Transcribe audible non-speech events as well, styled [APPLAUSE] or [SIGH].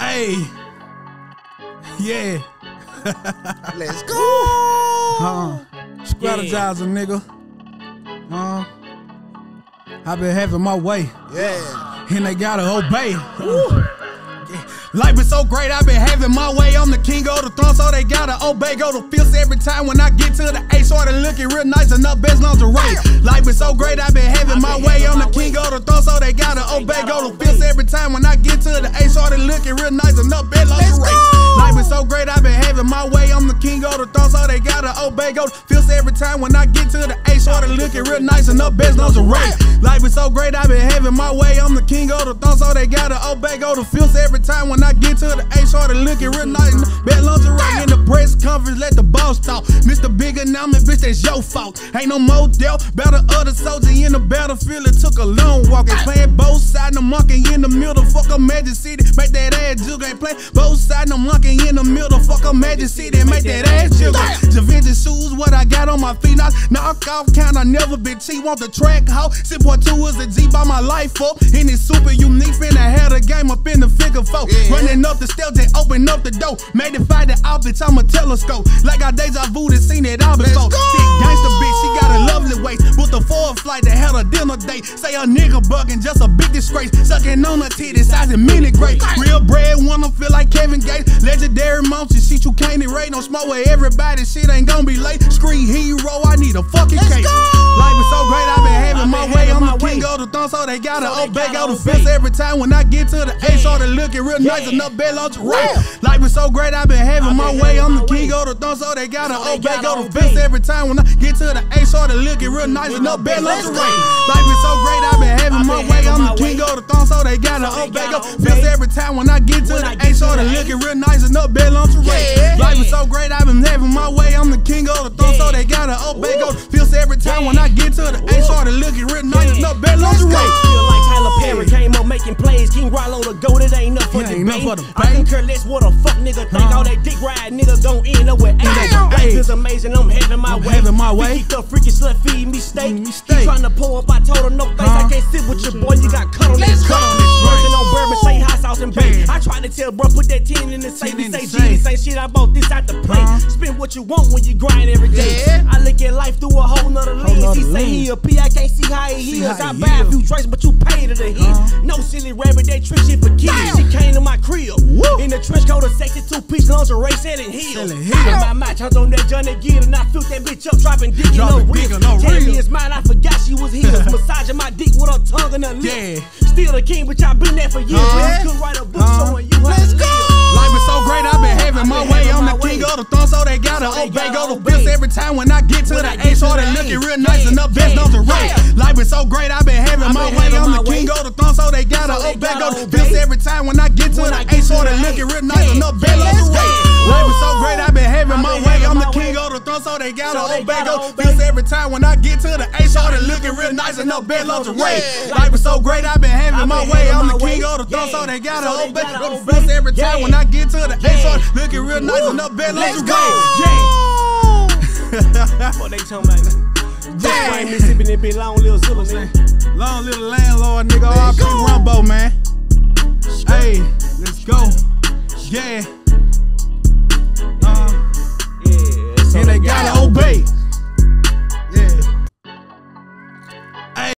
Hey. Yeah. Let's go. Uh, strategizer, nigga. Uh, I been having my way, Yeah. and they gotta obey. Life is so great, I been having my way. I'm the king of the throne, so they gotta obey. Go to fields every time when I get to the A, started looking real nice and up best lingerie. Life is so great, I been having my way. I'm the king of the throne, so they gotta obey. Go to fields every time when I get to the A, started looking real nice and up best lingerie. Life is so great, I've been having my way. I'm the king of the throne, so they gotta obey. Go to fields every time when I get to the A, started looking real nice and up best race. Life is so great, I've been having my way. I'm the king of the throne, so they gotta obey. Go to fields every time when I get to the A, started looking real nice and up best lingerie. In the press conference, let the boss talk. Mr. Big announcement, bitch, that's your fault. Ain't no more deal. Battle other soldier in the battlefield. It took a long walk. Ain't playing both sides, no monkey in the middle. Fuck a Magic City, make that ass jiggle. Ain't playing both sides, no monkey in the middle. Fuck a Magic City, make that ass jiggle. Javinci shoes, what I got on my feet. Knock, knock off count, I never been cheap. Want the track hoe. Sip one two is a G by my life up. And it's super unique, finna have a game up in the figure four. Yeah. Running up the stairs, they open up the door. Made it fight the out, bitch, I'm a telescope. Like I deja vu, to seen it all before. The four flight that had a dinner date. Say a nigga bugging, just a big disgrace. Sucking on her titties, sizing mini great. Real bread, wanna feel like Kevin Gates. Legendary mountain, shit you can't erase. No smoke with everybody, shit ain't gonna be late. Screen hero, I need a fucking Let's cake. go. Life is so great, I I my way. I'm the king of the throne, so they gotta So obey. Go to obey. every time when I get to the A, started looking real nice enough bed lunch Yeah. right. Life is so great, I been having my way. I'm the king of the throne, so they gotta obey. Go to obey. every time when I get to the A, started looking real nice enough bed lunch Let's right. Life is so great, I been having my way. I'm the king of the throne, so they gotta obey. Go fist every time when I get to the A, to started looking real nice enough bed lunch right. Life is so great, I been having my way. Time when I get to the A, started looking real nice Yeah. enough bed lunch Let's go. right. Feel like Tyler Perry came up making plays. King Ralo the goat, it ain't enough for Yeah, the ain't enough for the I bait. concur less what a fuck nigga think. Huh. All that dick ride nigga gon' end up with Damn. eight. Life Hey. is amazing, I'm having my I'm way. having my way. Vicky the freaky slut feed me steak. Mm, me steak. He tryna pull up, I told her no thanks. Huh. I can't sit with your boy, you got I to tell bro, put that 10 in the safe. 10 He in say the G, safe. say shit, I bought this out the plate. Huh. Spend what you want when you grind every day. Yeah. I look at life through a whole nother lens. nother He say he a P, I can't see how he See how I buy a few drinks, but you pay to the hits. Huh. No silly rabbit, they trick shit for kids. Damn. She came to my crib. Woo. In the trench coat, a sexy two piece lingerie, selling heels. Selling heels. My match house on that Johnny Gill, and I filled that bitch up, dropping dick in Dropping no real. no Tell me it's mine, I forgot she was here. [LAUGHS] Massaging my dick with her tongue and her lips. Yeah. Still a king, but y'all been there for years. Huh. You could write a book showing you how Let's to go. live. Life is so great, I've been having my been way. having I'm my the king of the throne, so they gotta So they obey. Go to obey. every time when I get to When the A, get to started the looking real nice Yeah, enough best on the yeah. Life is so great, I've been having my way. I'm the king of the throne, so they gotta obey. Go to obey. every time when I get to the I A, get to started the A. looking real nice Yeah, enough best on the right. Life is so great, I've been having my way. I'm the king of the throne, so they gotta obey. Go obey. every time when I get to the A, started looking real nice enough best on the right. Yeah. Life is so great, I've been having my way. I'm the king of the throne, so they gotta So they obey. gotta Go to obey. every time when I get to the A, Yeah. started looking real nice Woo. enough best on Let's go. Yeah. What they talking about? Yeah. Right, Mississippi, that big long little zilla, nigga. Long little landlord, nigga. RP go. Rumbo, man. Hey, let's go. Yeah.